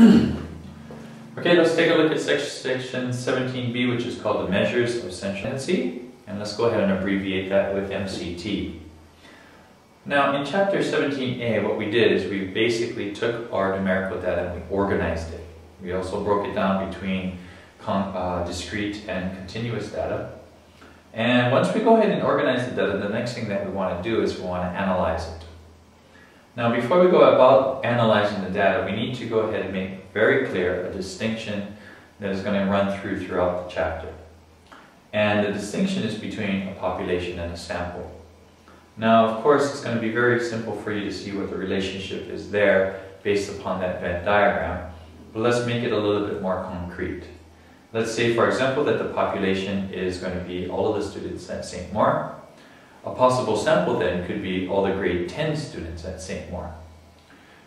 okay, let's take a look at section 17b, which is called the measures of tendency. And let's go ahead and abbreviate that with MCT. Now, in chapter 17a, what we did is we basically took our numerical data and we organized it. We also broke it down between uh, discrete and continuous data. And once we go ahead and organize the data, the next thing that we want to do is we want to analyze it. Now before we go about analyzing the data, we need to go ahead and make very clear a distinction that is going to run through throughout the chapter. And the distinction is between a population and a sample. Now, of course, it's going to be very simple for you to see what the relationship is there based upon that Venn diagram. But let's make it a little bit more concrete. Let's say, for example, that the population is going to be all of the students at St. Maur, a possible sample then could be all the grade 10 students at St. Maur.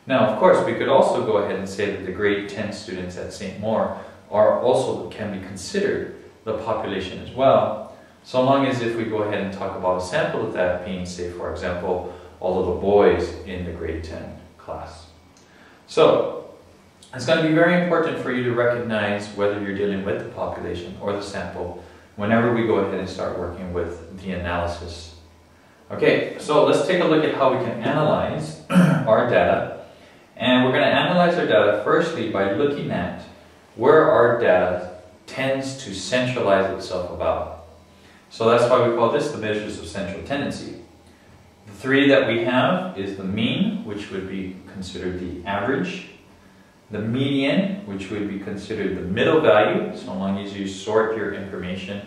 Now, of course, we could also go ahead and say that the grade 10 students at St. Maur are also can be considered the population as well, so long as if we go ahead and talk about a sample of that being, say, for example, all of the boys in the grade 10 class. So, it's going to be very important for you to recognize whether you're dealing with the population or the sample whenever we go ahead and start working with the analysis Okay, so let's take a look at how we can analyze our data. And we're going to analyze our data firstly by looking at where our data tends to centralize itself about. So that's why we call this the measures of central tendency. The three that we have is the mean, which would be considered the average, the median, which would be considered the middle value, so long as you sort your information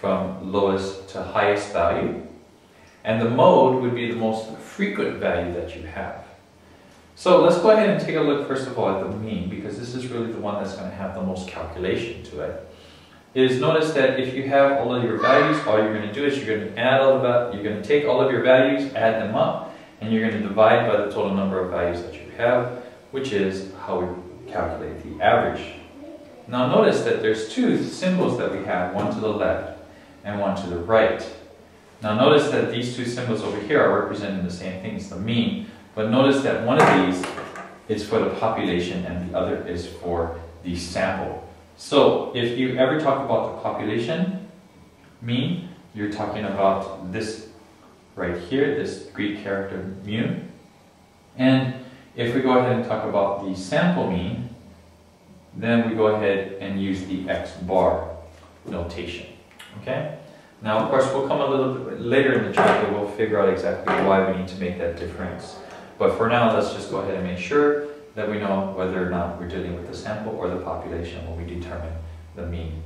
from lowest to highest value, and the mode would be the most frequent value that you have. So let's go ahead and take a look first of all at the mean because this is really the one that's going to have the most calculation to it. Is notice that if you have all of your values, all you're going to do is you're going to add all of that, you're going to take all of your values, add them up, and you're going to divide by the total number of values that you have, which is how we calculate the average. Now notice that there's two symbols that we have, one to the left and one to the right. Now notice that these two symbols over here are representing the same thing, it's the mean, but notice that one of these is for the population and the other is for the sample. So if you ever talk about the population mean, you're talking about this right here, this Greek character mu. And if we go ahead and talk about the sample mean, then we go ahead and use the x bar notation. Okay? Now, of course, we'll come a little bit later in the chapter, we'll figure out exactly why we need to make that difference. But for now, let's just go ahead and make sure that we know whether or not we're dealing with the sample or the population when we determine the mean.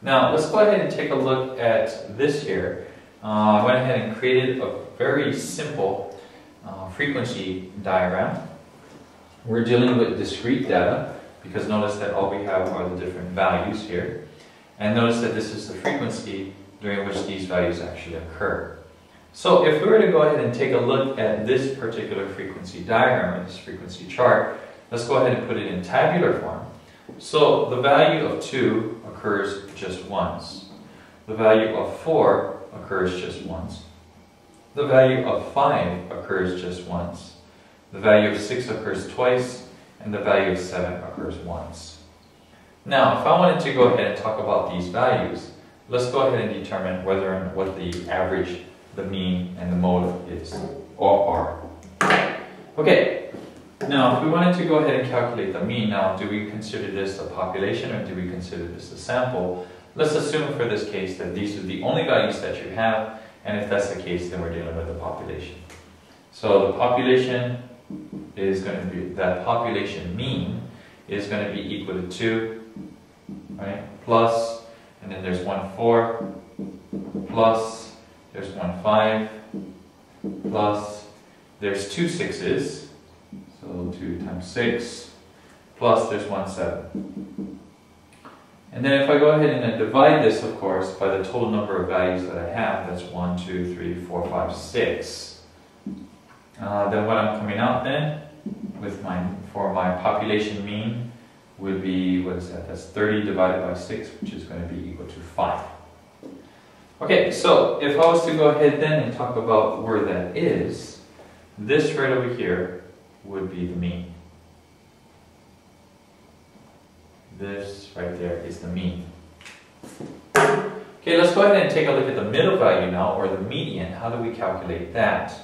Now, let's go ahead and take a look at this here. Uh, I went ahead and created a very simple uh, frequency diagram. We're dealing with discrete data because notice that all we have are the different values here. And notice that this is the frequency during which these values actually occur. So if we were to go ahead and take a look at this particular frequency diagram or this frequency chart, let's go ahead and put it in tabular form. So the value of 2 occurs just once. The value of 4 occurs just once. The value of 5 occurs just once. The value of 6 occurs twice, and the value of 7 occurs once. Now, if I wanted to go ahead and talk about these values, let's go ahead and determine whether and what the average, the mean, and the mode is, or are. Okay, now if we wanted to go ahead and calculate the mean, now do we consider this a population or do we consider this a sample? Let's assume for this case that these are the only values that you have, and if that's the case, then we're dealing with the population. So the population is going to be, that population mean is going to be equal to 2, right, plus and then there's one 4, plus, there's one 5, plus, there's two 6's, so 2 times 6, plus there's one 7. And then if I go ahead and divide this, of course, by the total number of values that I have, that's 1, 2, 3, 4, 5, 6, uh, then what I'm coming out then, with my, for my population mean, would be, what is that? That's 30 divided by 6, which is going to be equal to 5. Okay, so if I was to go ahead then and talk about where that is, this right over here would be the mean. This right there is the mean. Okay, let's go ahead and take a look at the middle value now, or the median. How do we calculate that?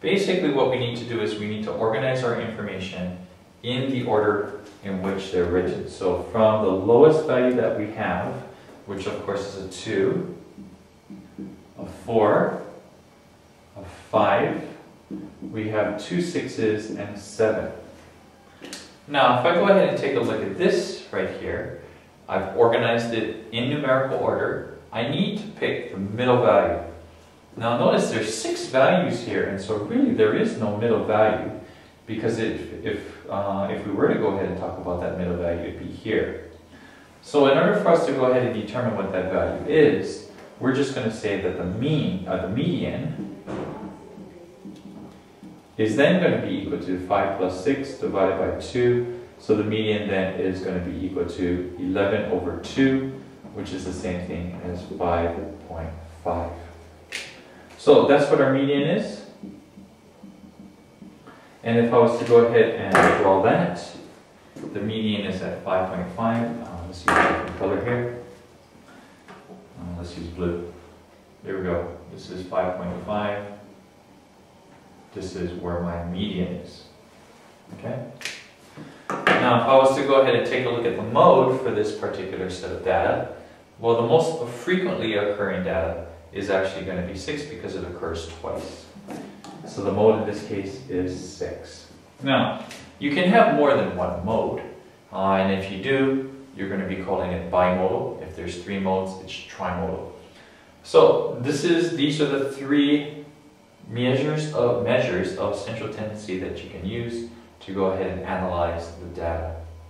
Basically what we need to do is we need to organize our information in the order in which they're written. So from the lowest value that we have, which of course is a 2, a 4, a 5, we have two sixes and a 7. Now if I go ahead and take a look at this right here, I've organized it in numerical order. I need to pick the middle value. Now notice there's six values here, and so really there is no middle value, because if, if, uh, if we were to go ahead and talk about that middle value, it'd be here. So in order for us to go ahead and determine what that value is, we're just going to say that the mean, uh, the median, is then going to be equal to 5 plus 6 divided by 2. So the median then is going to be equal to 11 over 2, which is the same thing as 5.5. So that's what our median is. And if I was to go ahead and draw that, the median is at 5.5. Uh, let's use a different color here. Uh, let's use blue. There we go. This is 5.5. This is where my median is. Okay? Now, if I was to go ahead and take a look at the mode for this particular set of data, well, the most frequently occurring data is actually going to be 6 because it occurs twice. So the mode in this case is 6. Now, you can have more than one mode, uh, and if you do, you're going to be calling it bimodal. If there's three modes, it's trimodal. So this is these are the three measures of measures of central tendency that you can use to go ahead and analyze the data.